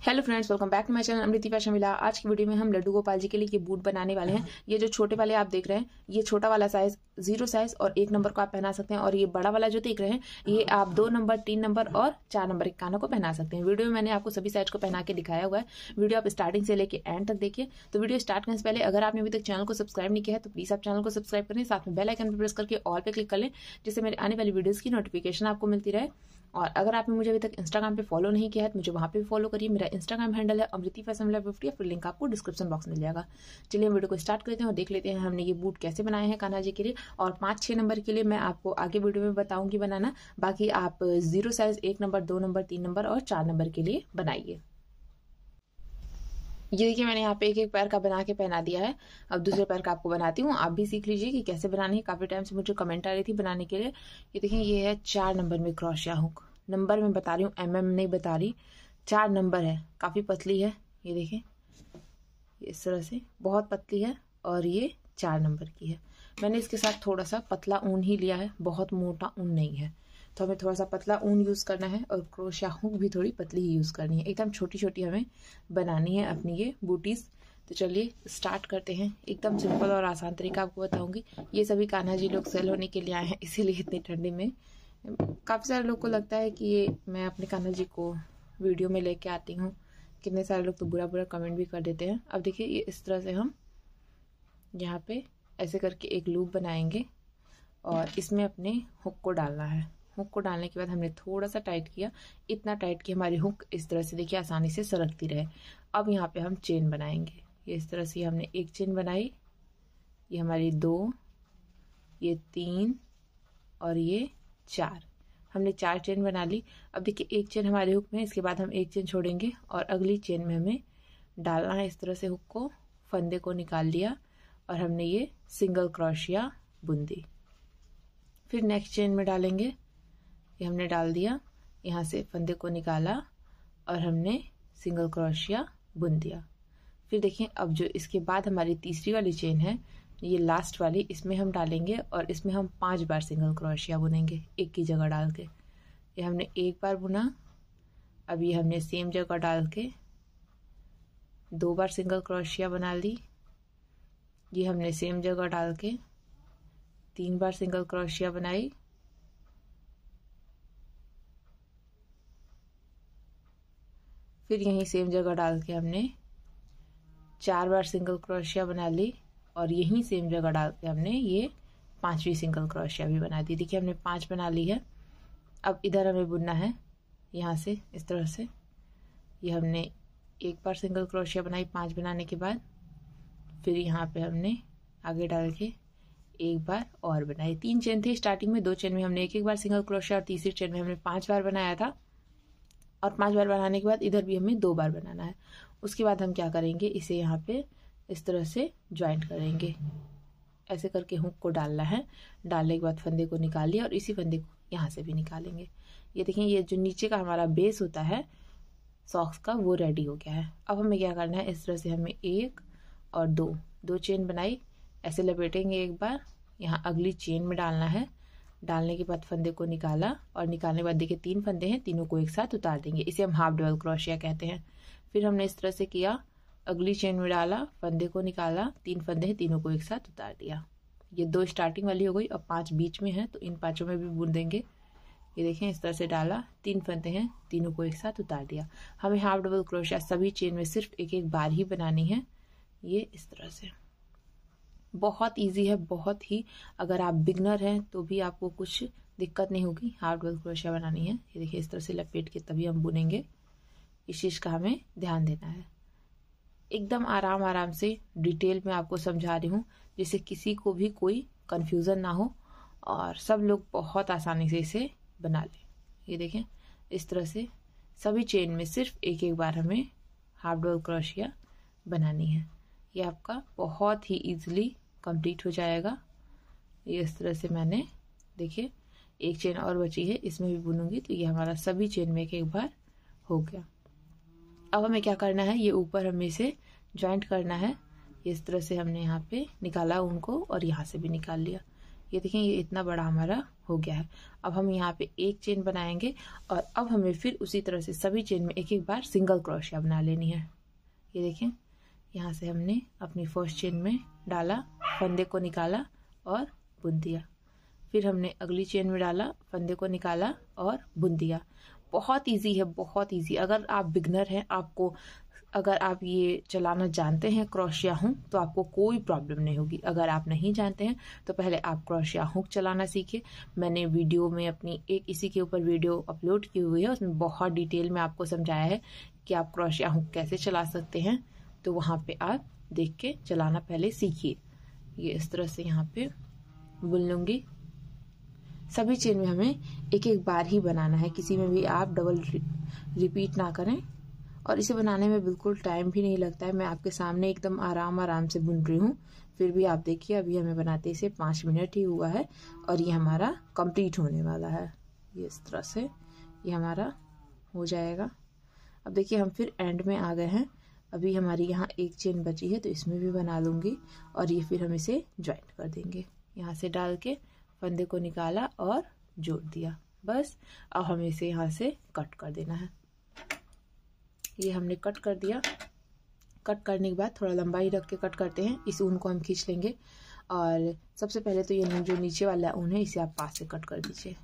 Hello friends welcome back to my channel Amriti fashion मिला आज की वीडियो में हम लड्डू गोपाल जी के लिए ये बूट बनाने वाले हैं। ये जो छोटे वाले आप देख रहे हैं, ये छोटा वाला साइज़ ज़ीरो साइज़ और एक नंबर को आप पहना सकते हैं और ये बड़ा वाला जो देख रहे हैं, ये आप दो नंबर तीन नंबर और चार नंबर के कानों को पहना सकते हैं। वीडियो में मैंने आपको सभी साइज़ को पहना के दिखाया हुआ है। वीडियो आप स्टार्टिंग से लेकर एंड तक देखिए। तो वीडियो स्टार्ट करने से पहले अगर आपने अभी तक चैनल को सब्सक्राइब नहीं किया है तो प्लीज़ आप चैनल को सब्सक्राइब करें साथ में बेल आइकन पर प्रेस करके ऑल पे क्लिक कर लें, जिससे मेरे आने वाली वीडियोज़ की नोटिफिकेशन आपको मिलती रहे। और अगर आपने मुझे अभी तक इंस्टाग्राम पे फॉलो नहीं किया है तो मुझे वहाँ पे भी फॉलो करिए। मेरा इंस्टाग्राम हैंडल है अमृति फैसन फिफ्टी फिर लिंक आपको डिस्क्रिप्शन बॉक्स मिल जाएगा। चलिए हम वीडियो को स्टार्ट करते हैं और देख लेते हैं हमने ये बूट कैसे बनाए हैं कान्हा जी के लिए। और पाँच छः नंबर के लिए मैं आपको आगे वीडियो में बताऊँगी बनाना। बाकी आप ज़ीरो साइज़ एक नंबर दो नंबर तीन नंबर और चार नंबर के लिए बनाइए। ये देखिए, मैंने यहाँ पे एक एक पैर का बना के पहना दिया है। अब दूसरे पैर का आपको बनाती हूँ। आप भी सीख लीजिए कि कैसे बनानी है। काफ़ी टाइम से मुझे कमेंट आ रही थी बनाने के लिए। ये देखिए, ये है चार नंबर में क्रॉशिया हुक। नंबर में बता रही हूँ एम एम नहीं बता रही। चार नंबर है। काफ़ी पतली है। ये देखें इस तरह से बहुत पतली है और ये चार नंबर की है। मैंने इसके साथ थोड़ा सा पतला ऊन ही लिया है। बहुत मोटा ऊन नहीं है। तो हमें थोड़ा सा पतला ऊन यूज़ करना है और क्रोशिया हुक भी थोड़ी पतली ही यूज़ करनी है। एकदम छोटी छोटी हमें बनानी है अपनी ये बूटीज़ तो चलिए स्टार्ट करते हैं। एकदम सिंपल और आसान तरीका आपको बताऊँगी। ये सभी कान्हा जी लोग सेल होने के लिए आए हैं, इसीलिए इतनी ठंडी में। काफ़ी सारे लोग को लगता है कि ये मैं अपने कान्हा जी को वीडियो में लेके आती हूँ। कितने सारे लोग तो बुरा बुरा कमेंट भी कर देते हैं। अब देखिए ये इस तरह से हम यहाँ पे ऐसे करके एक लूप बनाएँगे और इसमें अपने हुक को डालना है। हुक को डालने के बाद हमने थोड़ा सा टाइट किया। इतना टाइट कि हमारी हुक इस तरह से देखिए आसानी से सरकती रहे। अब यहाँ पे हम चेन बनाएँगे। ये इस तरह से हमने एक चेन बनाई। ये हमारी दो, ये तीन और ये चार। हमने चार चेन बना ली। अब देखिए एक चेन हमारे हुक में, इसके बाद हम एक चेन छोड़ेंगे और अगली चेन में हमें डालना है इस तरह से हुक को। फंदे को निकाल लिया और हमने ये सिंगल क्रॉशिया बुन दी फिर नेक्स्ट चेन में डालेंगे। ये हमने डाल दिया, यहाँ से फंदे को निकाला और हमने सिंगल क्रोशिया बुन दिया। फिर देखें, अब जो इसके बाद हमारी तीसरी वाली चेन है, ये लास्ट वाली, इसमें हम डालेंगे और इसमें हम पाँच बार सिंगल क्रोशिया बुनेंगे, एक की जगह डाल के। ये हमने एक बार बुना, अब ये हमने सेम जगह डाल के दो बार सिंगल क्रोशिया बना ली। ये हमने सेम जगह डाल के तीन बार सिंगल क्रोशिया बनाई। फिर यहीं सेम जगह डाल के हमने चार बार सिंगल क्रोशिया बना ली और यहीं सेम जगह डाल के हमने ये पांचवी सिंगल क्रोशिया भी बना दी। देखिए, हमने पाँच बना ली है। अब इधर हमें बुनना है, यहाँ से, इस तरह से। ये हमने एक बार सिंगल क्रोशिया बनाई पाँच बनाने के बाद। फिर यहाँ पे हमने आगे डाल के एक बार और बनाई। तीन चेन थी स्टार्टिंग में दो चेन में हमने एक एक बार सिंगल क्रोशिया और तीसरी चेन में हमने पाँच बार बनाया था। और पाँच बार बनाने के बाद इधर भी हमें दो बार बनाना है। उसके बाद हम क्या करेंगे? इसे यहाँ पे इस तरह से ज्वाइंट करेंगे। ऐसे करके हुक को डालना है। डालने के बाद फंदे को निकाल लिया और इसी फंदे को यहाँ से भी निकालेंगे। ये देखें ये जो नीचे का हमारा बेस होता है सॉक्स का, वो रेडी हो गया है। अब हमें क्या करना है? इस तरह से हमें एक और दो दो चेन बनाई। ऐसे लपेटेंगे एक बार। यहाँ अगली चेन में डालना है। डालने के बाद फंदे को निकाला और निकालने के बाद देखिए तीन फंदे हैं, तीनों को एक साथ उतार देंगे। इसे हम हाफ़ डबल क्रोशिया कहते हैं। फिर हमने इस तरह से किया, अगली चेन में डाला, फंदे को निकाला, तीन फंदे हैं, तीनों को एक साथ उतार दिया। ये दो स्टार्टिंग वाली हो गई और पाँच बीच में है तो इन पाँचों में भी बुन देंगे। ये देखें, इस तरह से डाला, तीन फंदे हैं, तीनों को एक साथ उतार दिया। हमें हाफ़ डबल क्रोशिया सभी चेन में सिर्फ़ एक एक बार ही बनानी है। ये इस तरह से। बहुत इजी है, बहुत ही। अगर आप बिगनर हैं तो भी आपको कुछ दिक्कत नहीं होगी। हाफ़ डबल क्रोशिया बनानी है। ये देखिए, इस तरह से लपेट के तभी हम बुनेंगे। इस चीज़ का हमें ध्यान देना है। एकदम आराम आराम से डिटेल में आपको समझा रही हूँ, जिससे किसी को भी कोई कन्फ्यूज़न ना हो और सब लोग बहुत आसानी से इसे बना लें। ये देखें, इस तरह से सभी चेन में सिर्फ़ एक एक बार हमें हाफ़ डबल क्रोशिया बनानी है। ये आपका बहुत ही इजीली कंप्लीट हो जाएगा। ये इस तरह से मैंने, देखिए, एक चेन और बची है, इसमें भी बुनूँगी तो ये हमारा सभी चेन में एक एक बार हो गया। अब हमें क्या करना है? ये ऊपर हमें इसे ज्वाइंट करना है। इस तरह से हमने यहाँ पे निकाला उनको और यहाँ से भी निकाल लिया। ये देखें ये इतना बड़ा हमारा हो गया है। अब हम यहाँ पे एक चेन बनाएँगे और अब हमें फिर उसी तरह से सभी चेन में एक एक बार सिंगल क्रोशिया बना लेनी है। ये देखें यहाँ से हमने अपनी फ़र्स्ट चेन में डाला, फंदे को निकाला और बुन दिया। फिर हमने अगली चेन में डाला, फंदे को निकाला और बुन दिया। बहुत इजी है, बहुत इजी अगर आप बिगनर हैं, आपको, अगर आप ये चलाना जानते हैं क्रोशिया हुक तो आपको कोई प्रॉब्लम नहीं होगी। अगर आप नहीं जानते हैं तो पहले आप क्रोशिया हुक चलाना सीखिए। मैंने वीडियो में अपनी एक, इसी के ऊपर वीडियो अपलोड की हुई है। उसमें बहुत डिटेल में आपको समझाया है कि आप क्रोशिया हुक कैसे चला सकते हैं। तो वहाँ पे आप देख के चलाना पहले सीखिए। ये इस तरह से यहाँ पे बुन लूँगी। सभी चेन में हमें एक एक बार ही बनाना है। किसी में भी आप डबल रिपीट ना करें। और इसे बनाने में बिल्कुल टाइम भी नहीं लगता है। मैं आपके सामने एकदम आराम आराम से बुन रही हूँ। फिर भी आप देखिए, अभी हमें बनाते इसे पाँच मिनट ही हुआ है। और ये हमारा कंप्लीट होने वाला है। ये इस तरह से ये हमारा हो जाएगा। अब देखिए, हम फिर एंड में आ गए हैं। अभी हमारी यहाँ एक चेन बची है तो इसमें भी बना लूँगी और ये फिर हम इसे ज्वाइंट कर देंगे। यहाँ से डाल के फंदे को निकाला और जोड़ दिया। बस, अब हमें इसे यहाँ से कट कर देना है। ये हमने कट कर दिया। कट करने के बाद थोड़ा लंबाई रख के कट करते हैं। इस ऊन को हम खींच लेंगे। और सबसे पहले तो ये जो नीचे वाला ऊन है, इसे आप पास से कट कर दीजिए।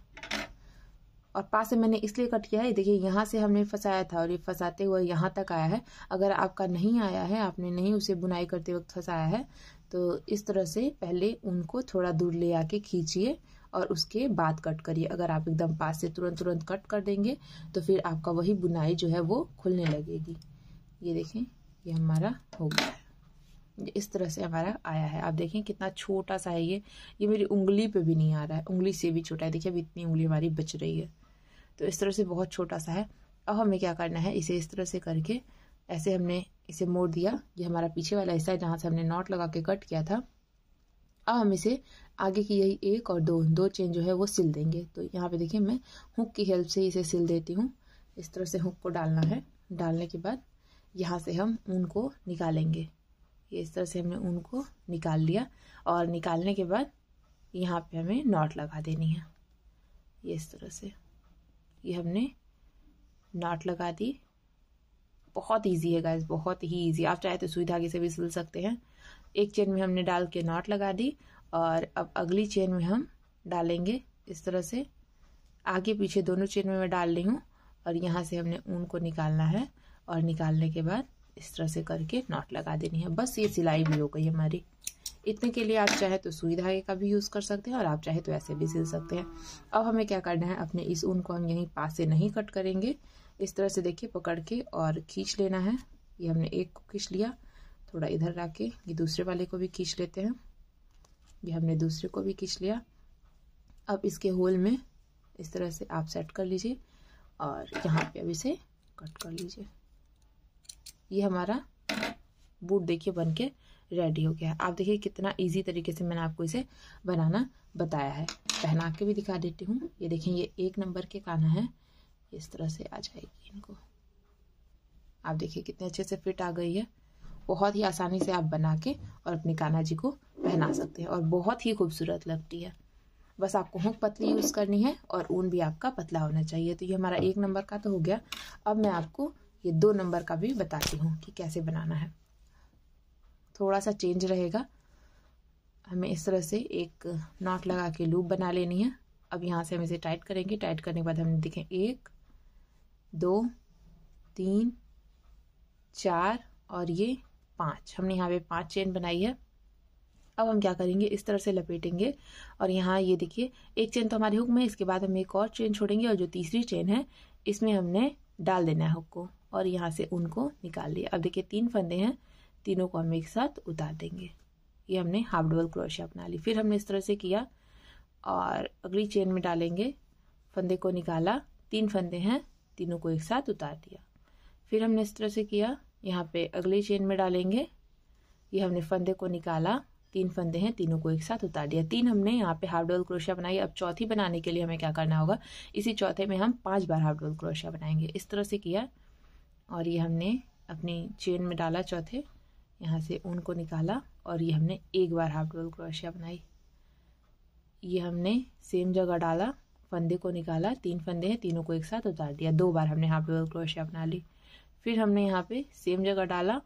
और पास से मैंने इसलिए कट किया है, देखिए यहाँ से हमने फंसाया था और ये फंसाते हुए यहाँ तक आया है। अगर आपका नहीं आया है, आपने नहीं उसे बुनाई करते वक्त फंसाया है तो इस तरह से पहले उनको थोड़ा दूर ले आके खींचिए और उसके बाद कट करिए। अगर आप एकदम पास से तुरंत तुरंत कट कर देंगे तो फिर आपका वही बुनाई जो है वो खुलने लगेगी। ये देखें, ये हमारा हो गया है। इस तरह से हमारा आया है। आप देखें कितना छोटा सा है ये। ये मेरी उंगली पे भी नहीं आ रहा है। उंगली से भी छोटा है। देखिए अभी इतनी उंगली हमारी बच रही है। तो इस तरह से बहुत छोटा सा है। अब हमें क्या करना है? इसे इस तरह से करके ऐसे हमने इसे मोड़ दिया, ये हमारा पीछे वाला हिस्सा है जहाँ से हमने नॉट लगा के कट किया था। अब हम इसे आगे की यही एक और दो दो चेन जो है वो सिल देंगे। तो यहाँ पे देखिए मैं हुक की हेल्प से इसे सिल देती हूँ। इस तरह से हुक को डालना है। डालने के बाद यहाँ से हम ऊन को निकालेंगे। ये इस तरह से हमने ऊन को निकाल लिया और निकालने के बाद यहाँ पे हमें नॉट लगा देनी है। ये इस तरह से। ये हमने नाट लगा दी। बहुत इजी है गाइस बहुत ही इजी आप चाहे तो सुई धागे से भी सिल सकते हैं। एक चेन में हमने डाल के नॉट लगा दी और अब अगली चेन में हम डालेंगे इस तरह से। आगे पीछे दोनों चेन में मैं डाल रही हूँ और यहाँ से हमने ऊन को निकालना है और निकालने के बाद इस तरह से करके नॉट लगा देनी है। बस ये सिलाई भी हो गई हमारी। इतने के लिए आप चाहे तो सुई धागे का भी यूज़ कर सकते हैं और आप चाहे तो ऐसे भी सिल सकते हैं। अब हमें क्या करना है? अपने इस ऊन को हम यहीं पास से नहीं कट करेंगे। इस तरह से देखिए, पकड़ के और खींच लेना है। ये हमने एक को खींच लिया। थोड़ा इधर ला के ये दूसरे वाले को भी खींच लेते हैं। ये हमने दूसरे को भी खींच लिया। अब इसके होल में इस तरह से आप सेट कर लीजिए और यहाँ पे अब इसे कट कर लीजिए। ये हमारा बूट देखिए बन के रेडी हो गया आप देखिए कितना इजी तरीके से मैंने आपको इसे बनाना बताया है। पहना के भी दिखा देती हूँ। ये देखें ये एक नंबर के काना है। इस तरह से आ जाएगी इनको। आप देखिए कितने अच्छे से फिट आ गई है। बहुत ही आसानी से आप बना के और अपने कान्हा जी को पहना सकते हैं और बहुत ही खूबसूरत लगती है। बस आपको हुक पतली यूज़ करनी है और ऊन भी आपका पतला होना चाहिए। तो ये हमारा एक नंबर का तो हो गया। अब मैं आपको ये दो नंबर का भी बताती हूँ कि कैसे बनाना है। थोड़ा सा चेंज रहेगा। हमें इस तरह से एक नॉट लगा के लूप बना लेनी है। अब यहाँ से हम इसे टाइट करेंगे। टाइट करने के बाद हम देखें, एक, दो, तीन, चार और ये पाँच। हमने यहाँ पे पाँच चेन बनाई है। अब हम क्या करेंगे? इस तरह से लपेटेंगे। और यहाँ ये देखिए, एक चेन तो हमारी हुक में इसके बाद हम एक और चेन छोड़ेंगे और जो तीसरी चेन है, इसमें हमने डाल देना है हुक को। और यहाँ से उनको निकाल लिया अब देखिए, तीन फंदे हैं, तीनों को हम एक साथ उतार देंगे। ये हमने हाफ़ डबल क्रोशिया अपना ली। फिर हमने इस तरह से किया और अगली चेन में डालेंगे। फंदे को निकाला, तीन फंदे हैं, तीनों को एक साथ उतार दिया। फिर हमने इस तरह से किया। यहाँ पे अगली चेन में डालेंगे। ये हमने फंदे को निकाला, तीन फंदे हैं, तीनों को एक साथ उतार दिया। तीन हमने यहाँ पे हाफ़ डबल क्रोशिया बनाई। अब चौथी बनाने के लिए हमें क्या करना होगा? इसी चौथे में हम पाँच बार हाफ़ डबल क्रोशिया बनाएँगे। इस तरह से किया। और ये हमने अपनी चेन में डाला चौथे। यहाँ से ऊन को निकाला और ये हमने एक बार हाफ़ डबल क्रोशिया बनाई। ये हमने सेम जगह डाला, फंदे को निकाला, तीन फंदे हैं, तीनों को एक साथ उतार दिया। दो बार हमने हाफ़ डबल क्रोशिया बना ली। फिर हमने यहाँ पे सेम जगह डाला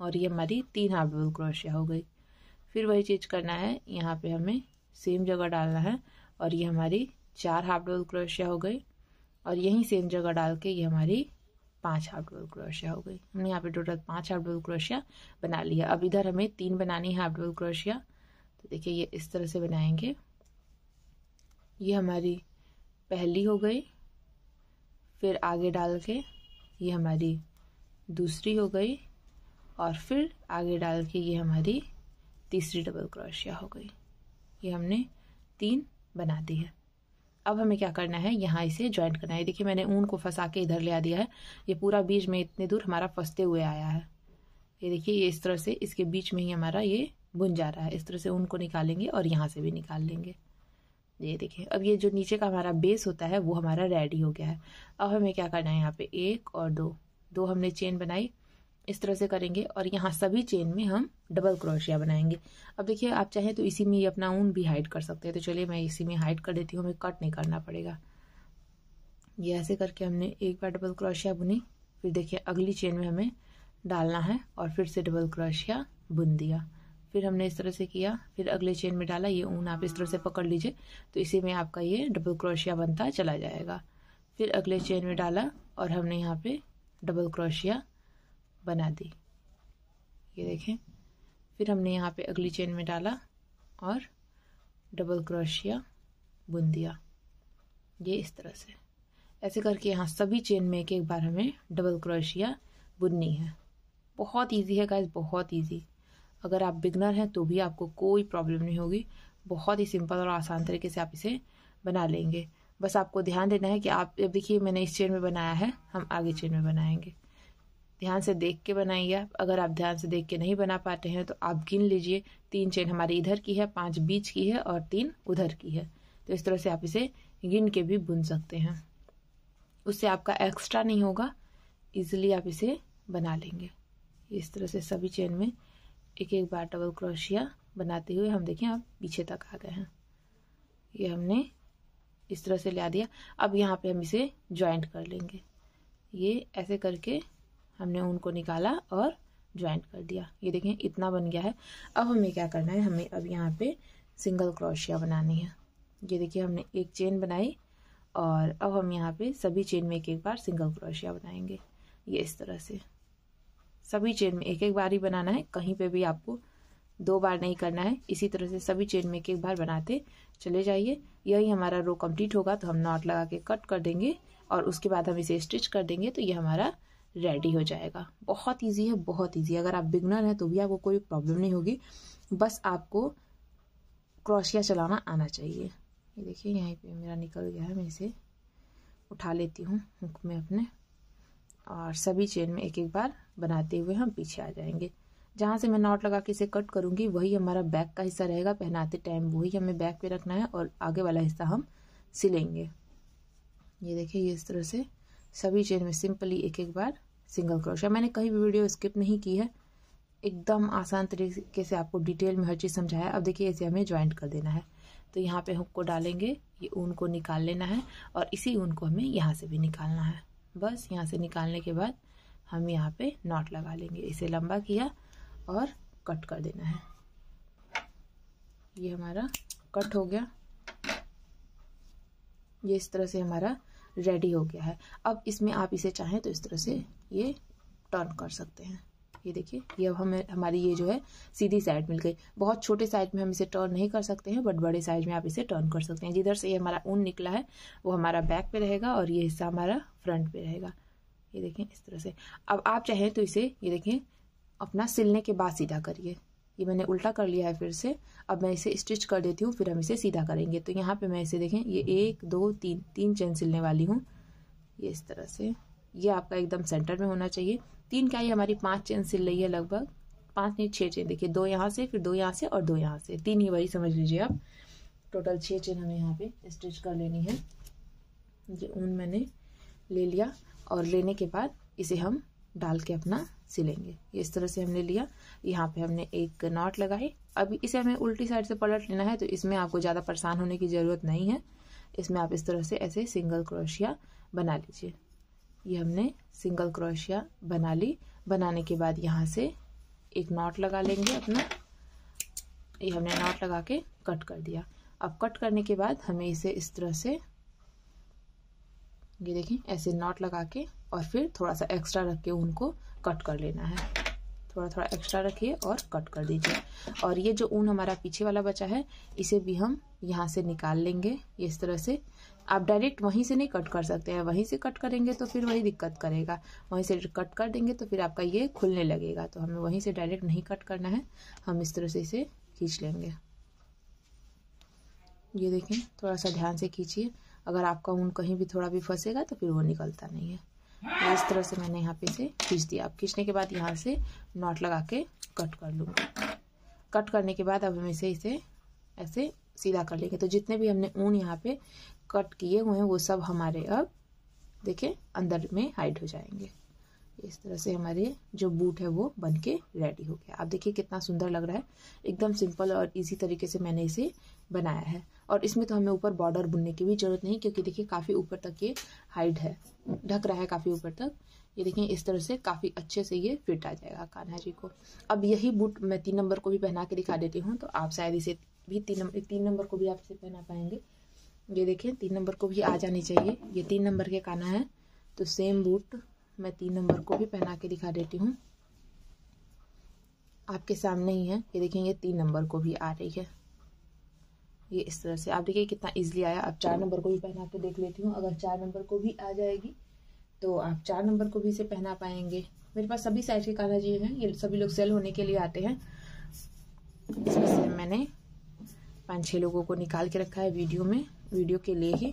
और ये हमारी तीन हाफ़ डबल क्रोशिया हो गई। फिर वही चीज़ करना है, यहाँ पे हमें सेम जगह डालना है और ये हमारी चार हाफ़ डबल क्रोशिया हो गई। और यहीं सेम जगह डाल के ये हमारी पाँच हाफ़ डबल क्रोशिया हो गई। हमने यहाँ पे टोटल पाँच हाफ़ डबल क्रोशिया बना लिया। अब इधर हमें तीन बनानी है हाफ़ डबल क्रोशिया तो देखिए ये इस तरह से बनाएँगे। ये हमारी पहली हो गई। फिर आगे डाल के ये हमारी दूसरी हो गई। और फिर आगे डाल के ये हमारी तीसरी डबल क्रोशिया हो गई। ये हमने तीन बना दी है। अब हमें क्या करना है? यहाँ इसे ज्वाइंट करना है। देखिए, मैंने ऊन को फंसा के इधर ले आ दिया है। ये पूरा बीच में इतने दूर हमारा फंसते हुए आया है। ये देखिए, ये इस तरह से इसके बीच में ही हमारा ये बुन जा रहा है। इस तरह से ऊन को निकालेंगे और यहाँ से भी निकाल लेंगे। ये देखिए, अब ये जो नीचे का हमारा बेस होता है, वो हमारा रेडी हो गया है। अब हमें क्या करना है यहाँ पे? एक और दो। दो हमने चेन बनाई। इस तरह से करेंगे और यहाँ सभी चेन में हम डबल क्रोशिया बनाएँगे। अब देखिए, आप चाहें तो इसी में ही अपना ऊन भी हाइड कर सकते हैं। तो चलिए, मैं इसी में हाइड कर देती हूँ, हमें कट नहीं करना पड़ेगा। ये ऐसे करके हमने एक बार डबल क्रोशिया बुनी, फिर देखिए, अगली चेन में हमें डालना है और फिर से डबल क्रोशिया बुन दिया। फिर हमने इस तरह से किया, फिर अगले चेन में डाला, ये ऊन आप इस तरह से पकड़ लीजिए तो इसी में आपका ये डबल क्रोशिया बनता चला जाएगा। फिर अगले चेन में डाला और हमने यहाँ पे डबल क्रोशिया बना दी। ये देखें। फिर हमने यहाँ पे अगली चेन में डाला और डबल क्रोशिया बुन दिया ये इस तरह से। ऐसे करके यहाँ सभी चेन में एक एक बार हमें डबल क्रोशिया बुननी है। बहुत इजी है गाइज़ बहुत इजी अगर आप बिगनर हैं तो भी आपको कोई प्रॉब्लम नहीं होगी। बहुत ही सिंपल और आसान तरीके से आप इसे बना लेंगे। बस आपको ध्यान देना है कि आप, देखिए मैंने इस चेन में बनाया है, हम आगे चेन में बनाएँगे। ध्यान से देख के बनाइए आप। अगर आप ध्यान से देख के नहीं बना पाते हैं तो आप गिन लीजिए। तीन चेन हमारी इधर की है, पाँच बीच की है और तीन उधर की है। तो इस तरह से आप इसे गिन के भी बुन सकते हैं। उससे आपका एक्स्ट्रा नहीं होगा इजिली आप इसे बना लेंगे। इस तरह से सभी चेन में एक एक बार डबल क्रोशिया बनाते हुए हम देखें, आप पीछे तक आ गए हैं। ये हमने इस तरह से ला दिया। अब यहाँ पे हम इसे ज्वाइंट कर लेंगे। ये ऐसे करके हमने उनको निकाला और ज्वाइंट कर दिया। ये देखें, इतना बन गया है। अब हमें क्या करना है? हमें अब यहाँ पे सिंगल क्रोशिया बनानी है। ये देखिए, हमने एक चेन बनाई और अब हम यहाँ पे सभी चेन में एक एक बार सिंगल क्रोशिया बनाएँगे। ये इस तरह से। सभी चेन में एक एक बार ही बनाना है। कहीं पे भी आपको दो बार नहीं करना है। इसी तरह से सभी चेन में एक एक बार बनाते चले जाइए। यही हमारा रो कंप्लीट होगा तो हम नॉट लगा के कट कर देंगे और उसके बाद हम इसे स्टिच कर देंगे तो ये हमारा रेडी हो जाएगा। बहुत ईजी है, बहुत ईजी अगर आप बिगनर हैं तो भी आपको कोई प्रॉब्लम नहीं होगी। बस आपको क्रॉशिया चलाना आना चाहिए। ये देखिए, यहाँ पे मेरा निकल गया है, मैं इसे उठा लेती हूँ हुक में अपने। और सभी चेन में एक एक बार बनाते हुए हम पीछे आ जाएँगे। जहाँ से मैं नॉट लगा के इसे कट करूँगी, वही हमारा बैक का हिस्सा रहेगा। पहनाते टाइम वही हमें बैक पे रखना है और आगे वाला हिस्सा हम सिलेंगे। ये देखिए, ये इस तरह से सभी चेन में सिंपली एक एक बार सिंगल क्रोशिया मैंने कहीं भी वीडियो स्किप नहीं की है। एकदम आसान तरीके से आपको डिटेल में हर चीज़ समझाया। अब देखिए, इसे हमें ज्वाइंट कर देना है। तो यहाँ पे हुक को डालेंगे। ये ऊन को निकाल लेना है और इसी ऊन को हमें यहाँ से भी निकालना है। बस यहाँ से निकालने के बाद हम यहाँ पे नॉट लगा लेंगे। इसे लंबा किया और कट कर देना है। ये हमारा कट हो गया। ये इस तरह से हमारा रेडी हो गया है। अब इसमें आप इसे चाहें तो इस तरह से ये टर्न कर सकते हैं। ये देखिए, ये अब हमें, हमारी ये जो है, सीधी साइड मिल गई। बहुत छोटे साइज़ में हम इसे टर्न नहीं कर सकते हैं बट बड़े साइज़ में आप इसे टर्न कर सकते हैं। जिधर से ये हमारा ऊन निकला है, वो हमारा बैक पे रहेगा और ये हिस्सा हमारा फ्रंट पे रहेगा। ये देखें इस तरह से। अब आप चाहें तो इसे, ये देखें अपना सिलने के बाद सीधा करिए। ये मैंने उल्टा कर लिया है फिर से, अब मैं इसे स्टिच कर देती हूँ, फिर हम इसे सीधा करेंगे। तो यहाँ पे मैं इसे देखें, ये एक, दो, तीन तीन चेन सिलने वाली हूँ। ये इस तरह से, ये आपका एकदम सेंटर में होना चाहिए। तीन क्या, ये हमारी पाँच चेन सिल रही है लगभग। पाँच नहीं छः चेन देखिए, दो यहाँ से, फिर दो यहाँ से और दो यहाँ से। तीन ही वही समझ लीजिए आप। टोटल छः चेन हमें यहाँ पे स्टिच कर लेनी है। ये ऊन मैंने ले लिया और लेने के बाद इसे हम डाल के अपना सिलेंगे। ये इस तरह से हमने लिया। यहाँ पे हमने एक नॉट लगाई। अभी इसे हमें उल्टी साइड से पलट लेना है तो इसमें आपको ज़्यादा परेशान होने की ज़रूरत नहीं है। इसमें आप इस तरह से ऐसे सिंगल क्रोशिया बना लीजिए। ये हमने सिंगल क्रोशिया बना ली। बनाने के बाद यहाँ से एक नॉट लगा लेंगे अपना। ये हमने नॉट लगा के कट कर दिया। अब कट करने के बाद हमें इसे इस तरह से ये देखें, ऐसे नॉट लगा के और फिर थोड़ा सा एक्स्ट्रा रख के उनको कट कर लेना है। थोड़ा थोड़ा एक्स्ट्रा रखिए और कट कर दीजिए। और ये जो ऊन हमारा पीछे वाला बचा है, इसे भी हम यहाँ से निकाल लेंगे। इस तरह से आप डायरेक्ट वहीं से नहीं कट कर सकते हैं। वहीं से कट करेंगे तो फिर वही दिक्कत करेगा। वहीं से कट कर देंगे तो फिर आपका ये खुलने लगेगा। तो हमें वहीं से डायरेक्ट नहीं कट करना है। हम इस तरह से इसे खींच लेंगे। ये देखें, थोड़ा सा ध्यान से खींचिए। अगर आपका ऊन कहीं भी थोड़ा भी फंसेगा तो फिर वो निकलता नहीं है। इस तरह से मैंने यहाँ पे से खींच दिया। अब खींचने के बाद यहाँ से नॉट लगा के कट कर लूँगा। कट करने के बाद अब हम इसे इसे ऐसे सीधा कर लेंगे। तो जितने भी हमने ऊन यहाँ पे कट किए हुए हैं, वो सब हमारे अब देखें अंदर में हाइड हो जाएँगे। इस तरह से हमारे जो बूट है वो बन के रेडी हो गया। आप देखिए कितना सुंदर लग रहा है। एकदम सिंपल और इजी तरीके से मैंने इसे बनाया है। और इसमें तो हमें ऊपर बॉर्डर बुनने की भी ज़रूरत नहीं, क्योंकि देखिए काफ़ी ऊपर तक ये हाइट है। ढक रहा है काफ़ी ऊपर तक। ये देखिए इस तरह से काफ़ी अच्छे से ये फिट आ जाएगा कान्हा जी को। अब यही बूट मैं तीन नंबर को भी पहना के दिखा देती हूँ तो आप शायद इसे भी तीन नंबर तीन नंबर को भी आप इसे पहना पाएँगे। ये देखिए, तीन नंबर को भी आ जानी चाहिए। ये तीन नंबर के काना है तो सेम बूट मैं तीन नंबर को भी पहना के दिखा देती हूँ। आपके सामने ही है। ये देखिए ये तीन नंबर को भी आ रही है। ये इस तरह से, आप देखिए कितना इजीली आया। आप चार नंबर को भी पहना के देख लेती हूँ। अगर चार नंबर को भी आ जाएगी तो आप चार नंबर को भी इसे पहना पाएँगे। मेरे पास सभी साइज़ के काला जी हैं। ये सभी लोग सेल होने के लिए आते हैं। इसमें से मैंने पाँच छः लोगों को निकाल के रखा है वीडियो में। वीडियो के लिए ही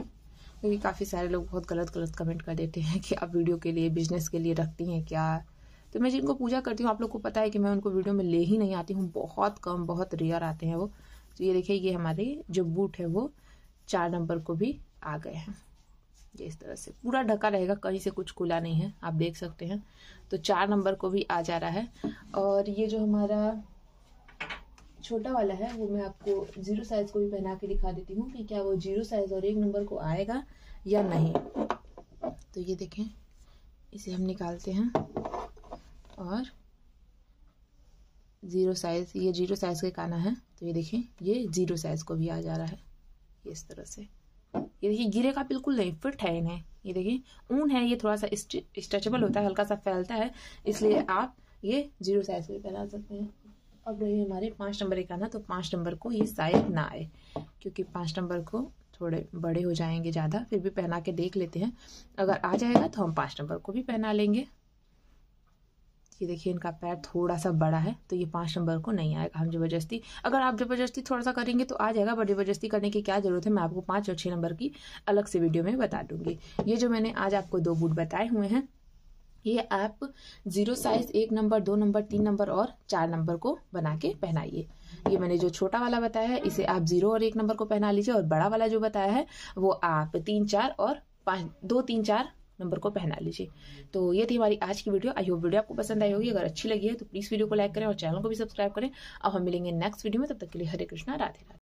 क्योंकि काफ़ी सारे लोग बहुत गलत गलत कमेंट कर देते हैं कि आप वीडियो के लिए बिज़नेस के लिए रखती हैं क्या? तो मैं जिनको पूजा करती हूँ, आप लोग को पता है कि मैं उनको वीडियो में ले ही नहीं आती हूँ। बहुत कम, बहुत रेयर आते हैं वो। तो ये देखिए, ये हमारे जो बूट है वो चार नंबर को भी आ गए हैं। ये इस तरह से पूरा ढका रहेगा, कहीं से कुछ खुला नहीं है, आप देख सकते हैं। तो चार नंबर को भी आ जा रहा है। और ये जो हमारा छोटा वाला है, वो मैं आपको ज़ीरो साइज़ को भी पहना के दिखा देती हूँ कि क्या वो ज़ीरो साइज़ और एक नंबर को आएगा या नहीं। तो ये देखें, इसे हम निकालते हैं और ज़ीरो साइज़ ये ज़ीरो साइज़ का काना है तो ये देखें, ये ज़ीरो साइज़ को भी आ जा रहा है इस तरह से। ये देखिए गिरेगा बिल्कुल नहीं, फिट है इन्हें। ये देखिए, ऊन है, ये थोड़ा सा स्ट्रेचेबल होता है, हल्का सा फैलता है, इसलिए आप ये ज़ीरो साइज़ में पहना सकते हैं। अब रही हमारे पाँच नंबर एक आना तो पाँच नंबर को ये शायद ना आए, क्योंकि पाँच नंबर को थोड़े बड़े हो जाएँगे ज़्यादा, फिर भी पहना के देख लेते हैं। अगर आ जाएगा तो हम पाँच नंबर को भी पहना लेंगे। ये देखिए, इनका पैर थोड़ा सा बड़ा है तो ये पाँच नंबर को नहीं आएगा हम ज़बरदस्ती। अगर आप ज़बरदस्ती थोड़ा सा करेंगे तो आ जाएगा, बट ज़बरदस्ती करने की क्या ज़रूरत है, मैं आपको पाँच और छः नंबर की अलग से वीडियो में बता दूँगी। ये जो मैंने आज आपको दो बूट बताए हुए हैं ये आप ज़ीरो साइज़, एक नंबर, दो नंबर, तीन नंबर और चार नंबर को बना के पहनाइए। ये मैंने जो छोटा वाला बताया है, इसे आप ज़ीरो और एक नंबर को पहना लीजिए और बड़ा वाला जो बताया है, वो आप तीन, चार और पाँच, दो, तीन, चार नंबर को पहना लीजिए। तो ये थी हमारी आज की वीडियो। आई होप वीडियो आपको पसंद आई होगी। अगर अच्छी लगी है तो प्लीज़ वीडियो को लाइक करें और चैनल को भी सब्सक्राइब करें। अब हम मिलेंगे नेक्स्ट वीडियो में। तब तक के लिए हरे कृष्णा, राधे राधे।